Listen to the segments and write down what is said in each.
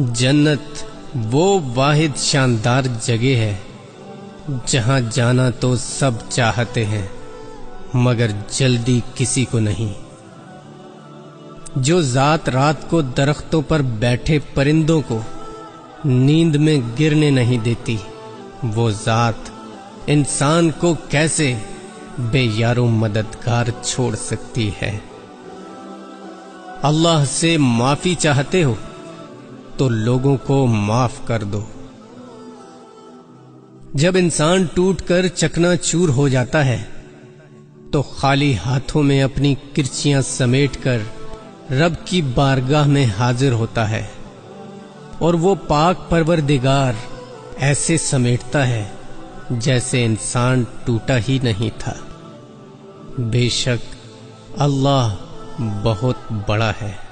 जन्नत वो वाहिद शानदार जगह है, जहाँ जाना तो सब चाहते हैं, मगर जल्दी किसी को नहीं। जो जात रात को दरख्तों पर बैठे परिंदों को नींद में गिरने नहीं देती, वो जात इंसान को कैसे बेयारो मददगार छोड़ सकती है? अल्लाह से माफ़ी चाहते हो? तो लोगों को माफ़ कर दो। जब इंसान टूटकर चकनाचूर हो जाता है तो खाली हाथों में अपनी किरचियाँ समेटकर रब की बारगाह में हाजिर होता है और वो पाक परवरदिगार ऐसे समेटता है जैसे इंसान टूटा ही नहीं था। बेशक अल्लाह बहुत बड़ा है।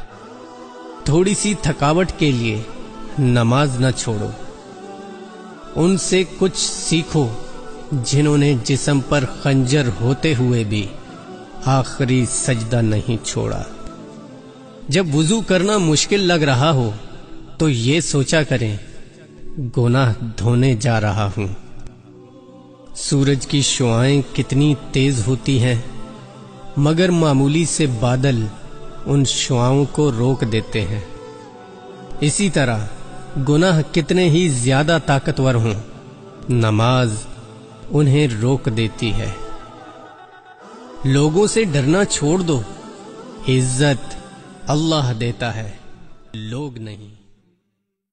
थोड़ी सी थकावट के लिए नमाज़ न छोड़ो। उनसे कुछ सीखो जिन्होंने जिसम पर खंजर होते हुए भी आखिरी सजदा नहीं छोड़ा। जब वज़ू करना मुश्किल लग रहा हो तो ये सोचा करें, गुनाह धोने जा रहा हूँ। सूरज की शुआएँ कितनी तेज होती हैं, मगर मामूली से बादल उन शुआओं को रोक देते हैं। इसी तरह, गुनाह कितने ही ज़्यादा ताकतवर हों, नमाज़ उन्हें रोक देती है। लोगों से डरना छोड़ दो, इज़्ज़त अल्लाह देता है, लोग नहीं।